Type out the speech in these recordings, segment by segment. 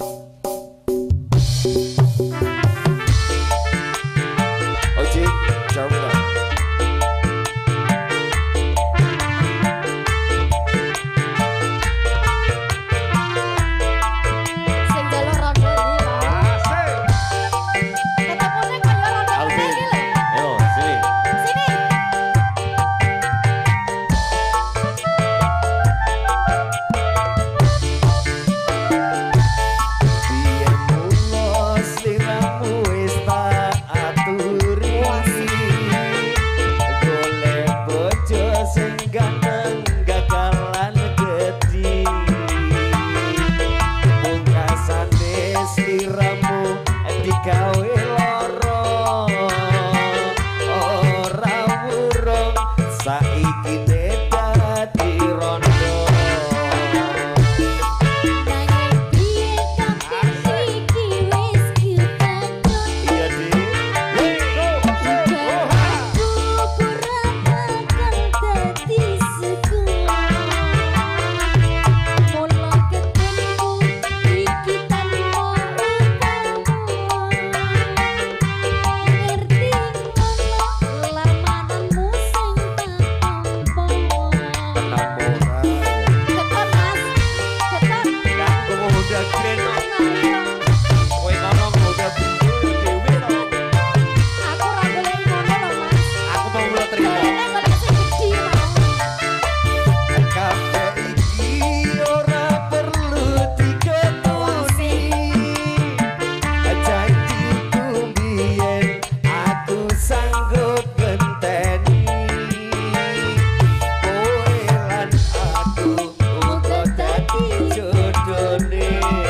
Música corazón.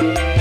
Thank you.